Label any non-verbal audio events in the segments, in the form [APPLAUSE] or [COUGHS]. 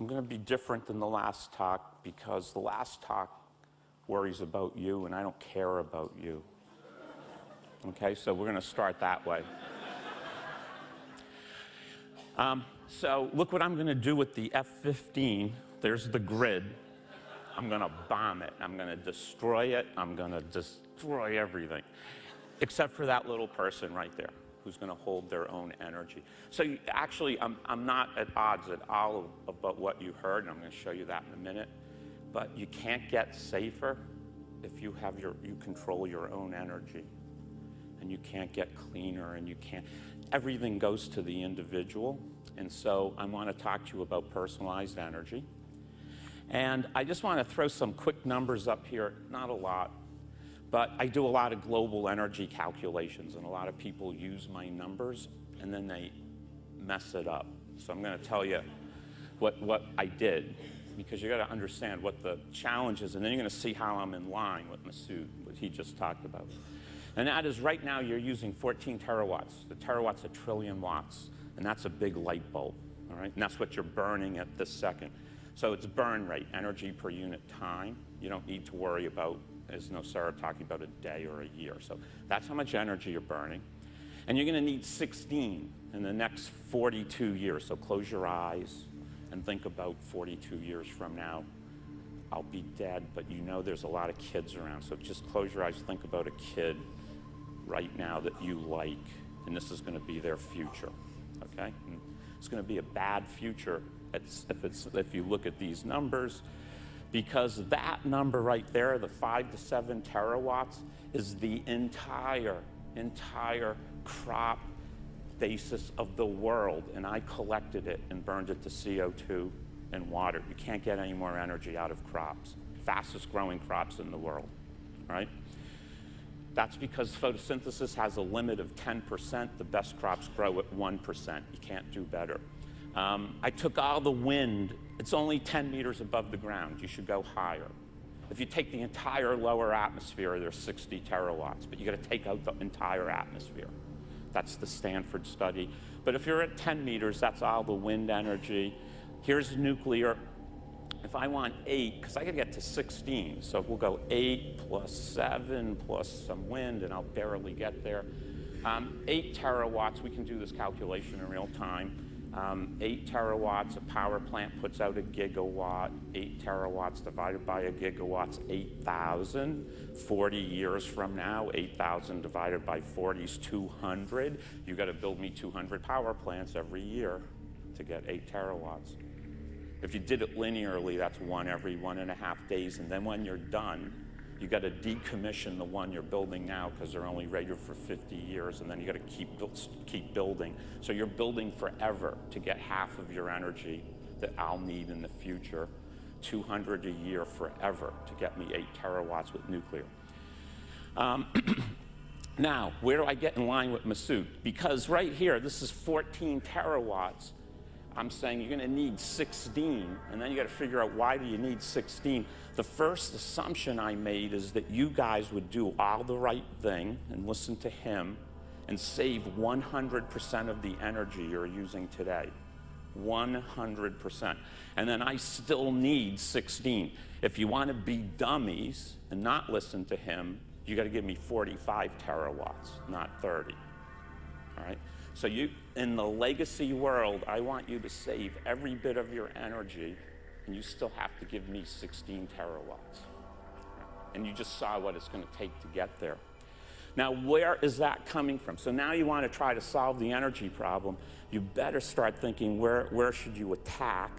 I'm going to be different than the last talk because the last talk worries about you and I don't care about you. Okay, so we're going to start that way. Um, so look what I'm going to do with the F-15. There's the grid. I'm going to bomb it. I'm going to destroy it. I'm going to destroy everything, except for that little person right there who's going to hold their own energy. So you, actually, I'm, I'm not at odds at all about what you heard, and I'm going to show you that in a minute. But you can't get safer if you have your you control your own energy, and you can't get cleaner, and you can't. Everything goes to the individual, and so I want to talk to you about personalized energy. And I just want to throw some quick numbers up here, not a lot, but I do a lot of global energy calculations, and a lot of people use my numbers and then they mess it up. So I'm going to tell you what, what I did because you got to understand what the challenge is, and then you're going to see how I'm in line with Masood, what he just talked about. And that is right now you're using 14 terawatts. The terawatt's a trillion watts, and that's a big light bulb, all right? And that's what you're burning at this second. So it's burn rate, energy per unit time. You don't need to worry about as NOSARA talking about a day or a year. So that's how much energy you're burning. And you're going to need 16 in the next 42 years. So close your eyes and think about 42 years from now. I'll be dead, but you know there's a lot of kids around. So just close your eyes, think about a kid right now that you like, and this is going to be their future. Okay? And it's going to be a bad future if, it's, if you look at these numbers because that number right there, the five to seven terawatts, is the entire, entire crop basis of the world. And I collected it and burned it to CO2 and water. You can't get any more energy out of crops, fastest growing crops in the world, right? That's because photosynthesis has a limit of 10%. The best crops grow at 1%. You can't do better. Um, I took all the wind. It's only 10 meters above the ground. You should go higher. If you take the entire lower atmosphere, there's 60 terawatts, but you got to take out the entire atmosphere. That's the Stanford study. But if you're at 10 meters, that's all the wind energy. Here's nuclear. If I want eight, because I got to get to 16, so we'll go eight plus seven plus some wind, and I'll barely get there. Um, eight terawatts, we can do this calculation in real time. Um, 8 terawatts, a power plant puts out a gigawatt. 8 terawatts divided by a gigawatt's 8,000. 40 years from now, 8,000 divided by 40 is 200. You've got to build me 200 power plants every year to get 8 terawatts. If you did it linearly, that's one every one and a half days. And then when you're done, you got to decommission the one you're building now because they're only rated for 50 years, and then you got to keep keep building. So you're building forever to get half of your energy that I'll need in the future. 200 a year forever to get me 8 terawatts with nuclear. Um, [CLEARS THROAT] now, where do I get in line with Masoud? Because right here, this is 14 terawatts. I'm saying you're going to need 16, and then you got to figure out why do you need 16. The first assumption I made is that you guys would do all the right thing and listen to him and save 100% of the energy you're using today. 100%. And then I still need 16. If you want to be dummies and not listen to him, you got to give me 45 terawatts, not 30. All right? So you in the legacy world, I want you to save every bit of your energy and you still have to give me 16 terawatts. And you just saw what it's going to take to get there. Now, where is that coming from? So now you want to try to solve the energy problem. You better start thinking where, where should you attack?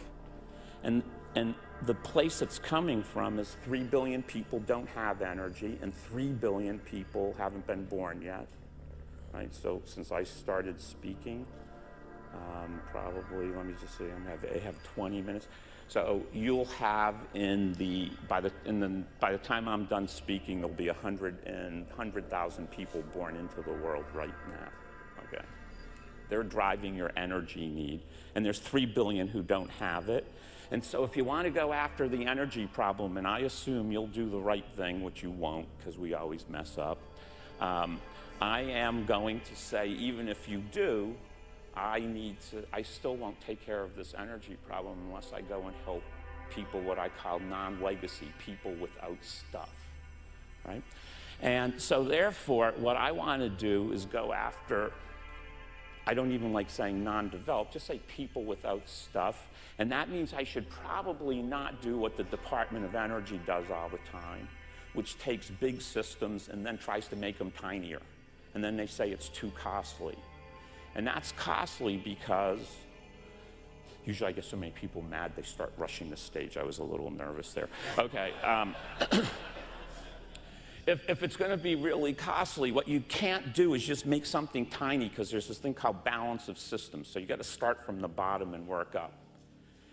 And, and the place it's coming from is 3 billion people don't have energy, and 3 billion people haven't been born yet. Right? So since I started speaking, um, probably, let me just see, I have, I have 20 minutes. So you'll have in the by the in the by the time I'm done speaking, there'll be a hundred and hundred thousand people born into the world right now. Okay, they're driving your energy need, and there's three billion who don't have it. And so if you want to go after the energy problem, and I assume you'll do the right thing, which you won't, because we always mess up. Um, I am going to say, even if you do, I need to, I still won't take care of this energy problem unless I go and help people what I call non legacy, people without stuff, right? And so, therefore, what I want to do is go after, I don't even like saying non developed, just say people without stuff. And that means I should probably not do what the Department of Energy does all the time, which takes big systems and then tries to make them tinier. And then they say it's too costly. And that's costly because usually I get so many people mad they start rushing the stage. I was a little nervous there. Okay. Um, [COUGHS] if, if it's going to be really costly, what you can't do is just make something tiny because there's this thing called balance of systems. So you got to start from the bottom and work up.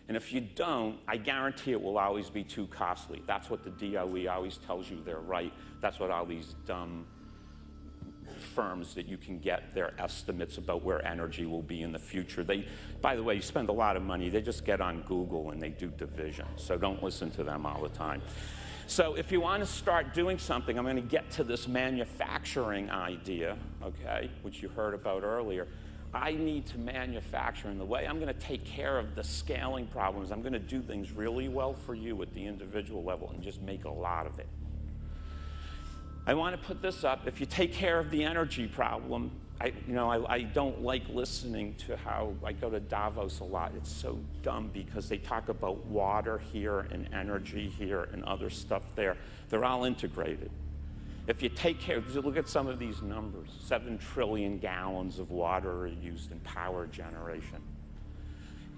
And if you don't, I guarantee it will always be too costly. That's what the DOE always tells you they're right. That's what all these dumb firms that you can get their estimates about where energy will be in the future. They, by the way, you spend a lot of money. They just get on Google and they do division. So don't listen to them all the time. So if you want to start doing something, I'm going to get to this manufacturing idea, okay, which you heard about earlier. I need to manufacture in the way I'm going to take care of the scaling problems. I'm going to do things really well for you at the individual level and just make a lot of it. I want to put this up. If you take care of the energy problem, I, you know, I, I, don't like listening to how I go to Davos a lot. It's so dumb because they talk about water here and energy here and other stuff there. They're all integrated. If you take care, look at some of these numbers 7 trillion gallons of water are used in power generation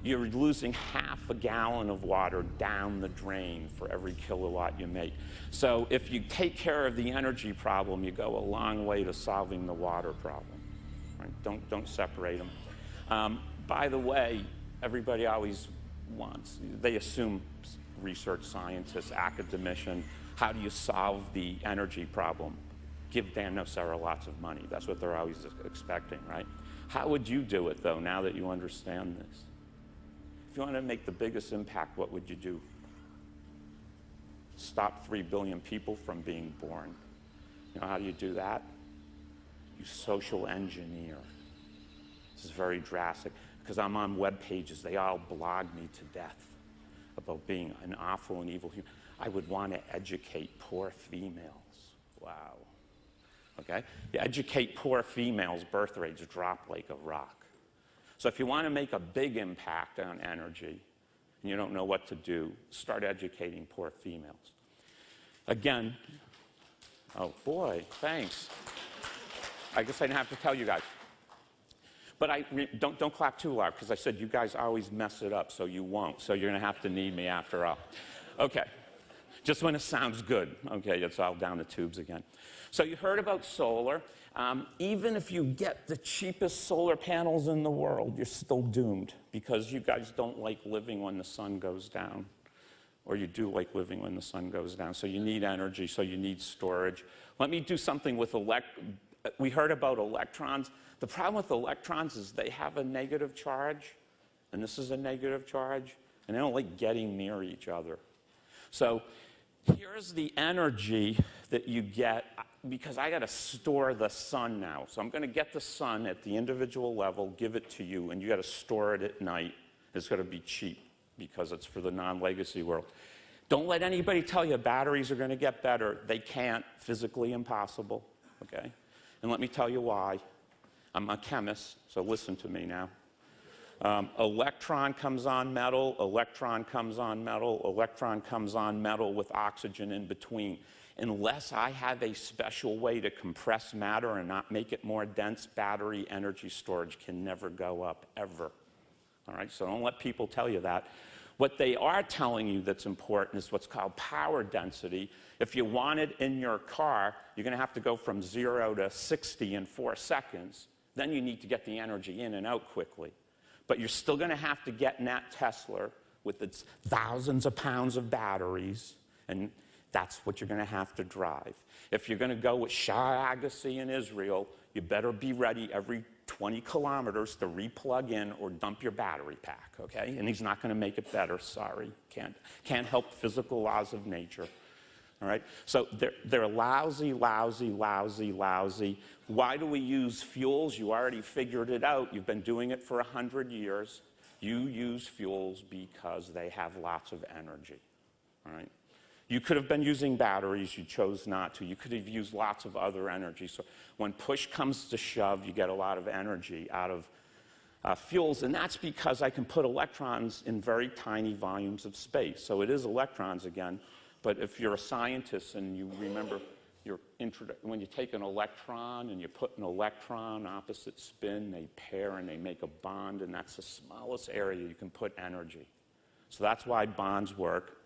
you're losing half a gallon of water down the drain for every kilowatt you make. So if you take care of the energy problem, you go a long way to solving the water problem. Right? Don't, don't separate them. Um, by the way, everybody always wants, they assume research scientists, academician, how do you solve the energy problem? Give Dan Nocera lots of money. That's what they're always expecting, right? How would you do it, though, now that you understand this? If you want to make the biggest impact, what would you do? Stop 3 billion people from being born. You know how do you do that? You social engineer. This is very drastic because I'm on web pages. They all blog me to death about being an awful and evil human. I would want to educate poor females. Wow. Okay? You educate poor females, birth rates drop like a rock. So if you want to make a big impact on energy and you don't know what to do, start educating poor females. Again, oh boy, thanks. I guess I didn't have to tell you guys. But I don't, don't clap too loud because I said you guys always mess it up, so you won't. So you're going to have to need me after all. Okay. Just when it sounds good. Okay, it's all down the tubes again. So you heard about solar. Um, even if you get the cheapest solar panels in the world, you're still doomed because you guys don't like living when the sun goes down. Or you do like living when the sun goes down. So you need energy, so you need storage. Let me do something with elect. We heard about electrons. The problem with electrons is they have a negative charge, and this is a negative charge, and they don't like getting near each other. So here's the energy that you get because I got to store the sun now. So I'm going to get the sun at the individual level, give it to you, and you got to store it at night. It's going to be cheap because it's for the non legacy world. Don't let anybody tell you batteries are going to get better. They can't, physically impossible. Okay? And let me tell you why. I'm a chemist, so listen to me now. Um, electron comes on metal, electron comes on metal, electron comes on metal with oxygen in between unless I have a special way to compress matter and not make it more dense, battery energy storage can never go up, ever. All right, so don't let people tell you that. What they are telling you that's important is what's called power density. If you want it in your car, you're going to have to go from zero to 60 in four seconds. Then you need to get the energy in and out quickly. But you're still going to have to get Nat Tesla with its thousands of pounds of batteries and that's what you're going to have to drive. If you're going to go with Shai Agassi in Israel, you better be ready every 20 kilometers to replug in or dump your battery pack, okay? And he's not going to make it better, sorry. Can't, can't help physical laws of nature. All right? So they're, they're lousy, lousy, lousy, lousy. Why do we use fuels? You already figured it out. You've been doing it for 100 years. You use fuels because they have lots of energy. All right? You could have been using batteries, you chose not to. You could have used lots of other energy. So when push comes to shove, you get a lot of energy out of uh, fuels, and that's because I can put electrons in very tiny volumes of space. So it is electrons again, but if you're a scientist and you remember your when you take an electron and you put an electron opposite spin, they pair and they make a bond, and that's the smallest area you can put energy. So that's why bonds work.